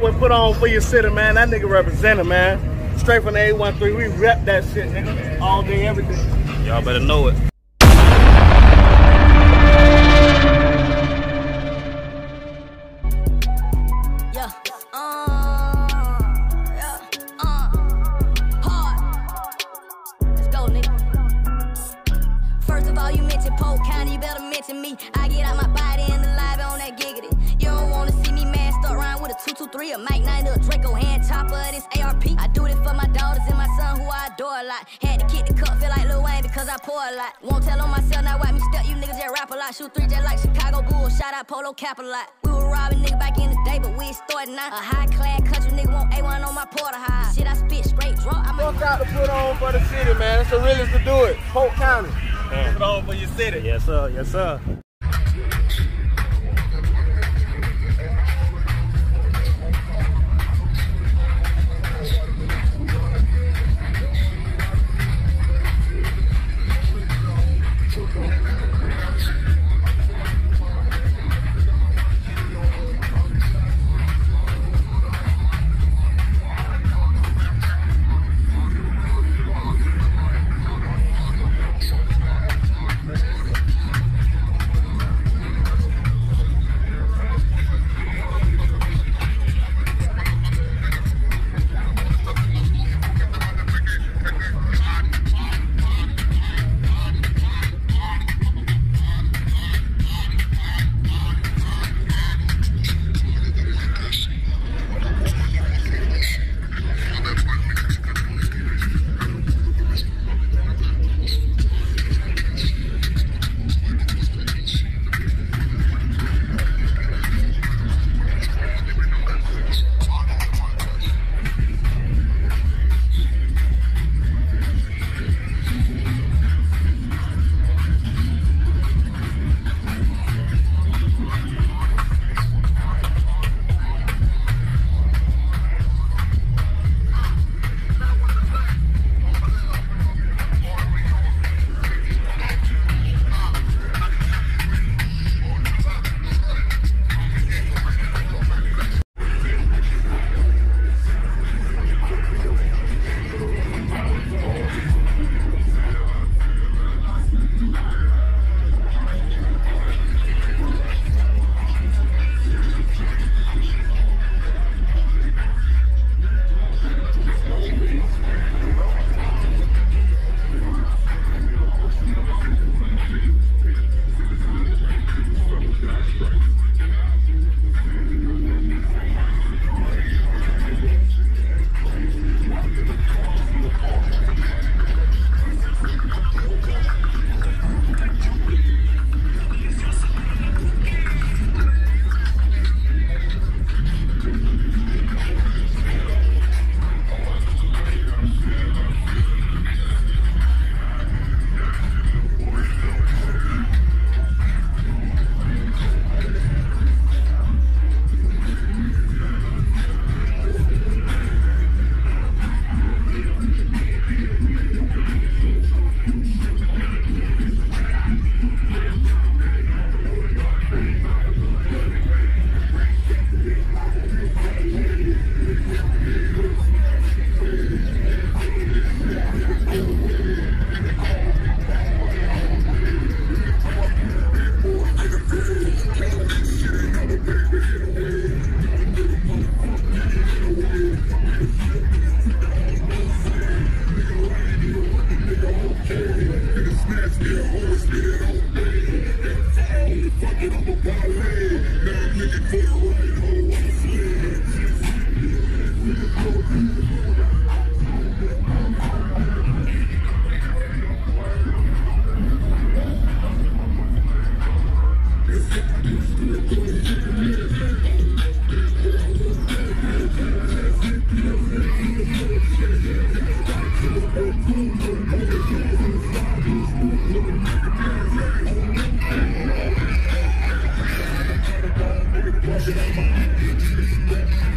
What put on for your city, man. That nigga represented, man. Straight from the 813. We rep that shit, nigga. All day, every day. Y'all better know it. With a Mike 9, a Draco hand chopper, this ARP. I do this for my daughters and my son who I adore a lot. Had to kick the cup, feel like Lil Wayne because I pour a lot. Won't tell on myself, now why me step, you niggas just rap a lot. Shoot three just like Chicago Bulls, shout out Polo Cap a lot. We were robbing niggas back in the day, but we ain't starting now. A high class country nigga want A1 on my porter high. Shit, I spit straight drunk. I'm Fuck out to put on for the city, man. It's the realest to do it. Polk County. Put on for your city. Yes, sir. Yes, sir. Yeah.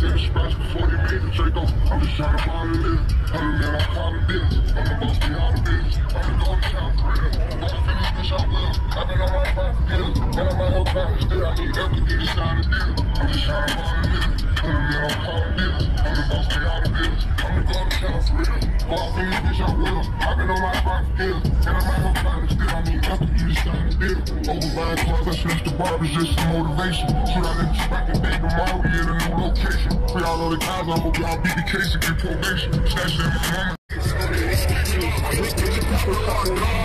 Six spots before they made the Draco. I'm just trying to find a living. Other than I caught a bitch. I'm the most behind the bitch. I'm the golden child forever. Gotta finish this out love. I've been on my five deals. And I'm out of time. Still, I need help to get inside of deal. I'm just trying to find a living. Other than I caught a bitch. I'm the most behind the bitch. I'm the golden child forever. Gotta finish this out love. I've been on my five deals. Barb is just some motivation. Shoot out that back and day tomorrow, We in a new location. For y'all other guys, I hope y'all beat the case and get probation. Stash it in my mama.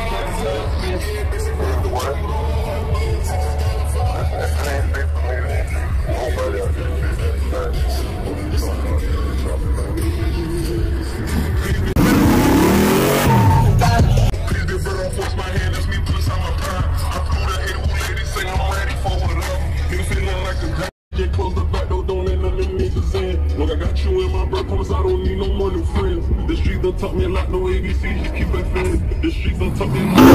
on top me like no ABC, just keep it fed. The streets don't talk me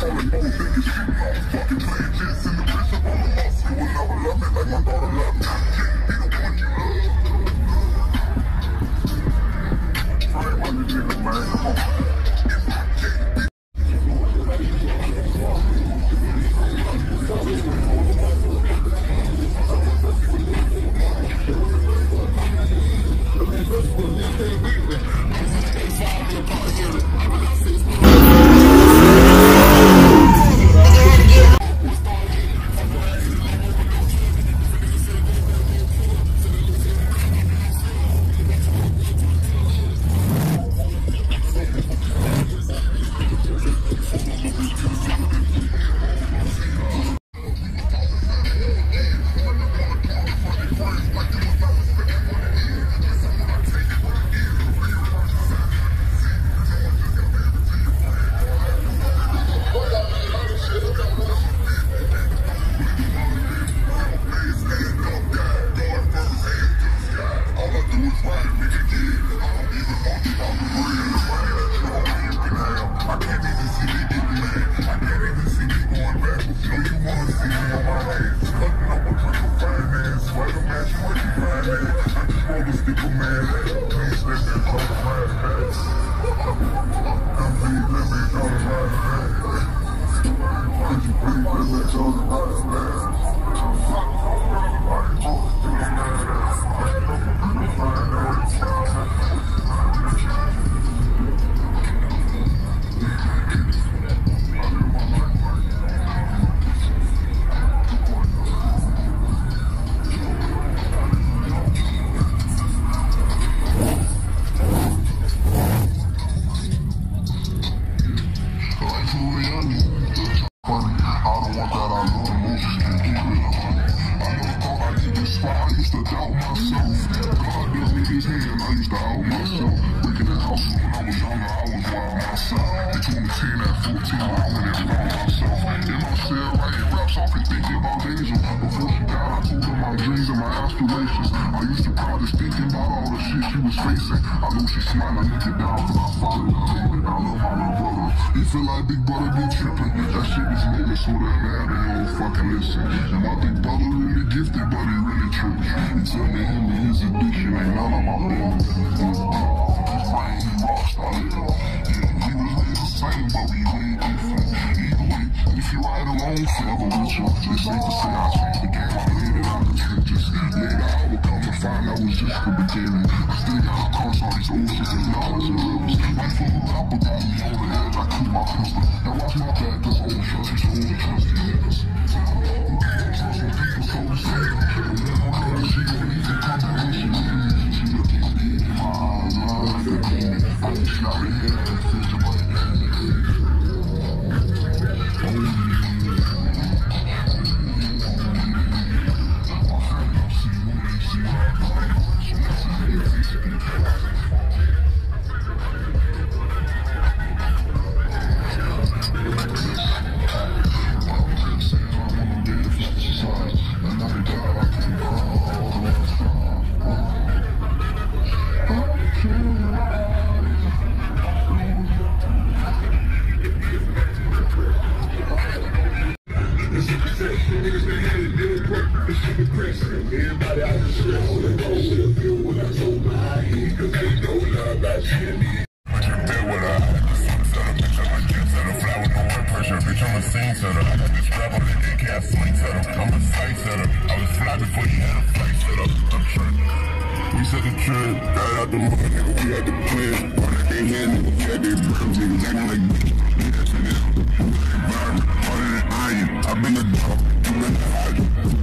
coming. man. These niggas on my ass. Them these niggas on my ass. These niggas on my. I used to cry just thinking about all the shit she was facing. I know she smiled, I look it down, cause I followed her. I love my little brother. He feel like big brother be tripping. That shit is moving so that man, they don't fucking listen. And my big brother really gifted, but he really tripping. He tell me him and his addiction ain't none of my business. Brain, he rockstar, yeah. Yeah, same, but we way different. Either way, if you ride alone, forever with you. It's safe to say I changed the game, I played it out the trenches. Later, I would come to find out was just the beginning. I still got across all these oceans and mountains and rivers. Life of rapper got me on the edge, I keep my pistol. Now watch my back, cause is old trust these niggas. Trust when people so the same. And then one day she gon' even come to me, she with me. My I. I just to the. Got out the money, we had the plan. Hand, we had niggas acting like bitches. Harder than I am. I've been a dog, you been a.